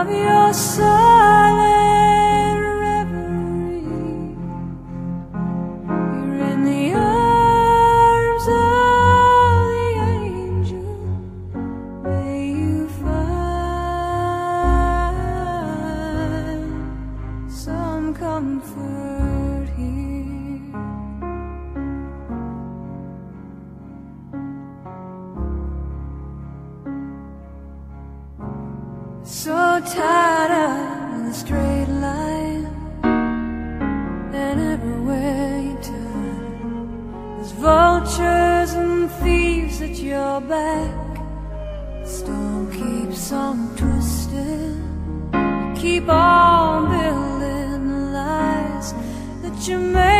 of your silence. your back. Stone keeps on twisting. Keep on building lies That you made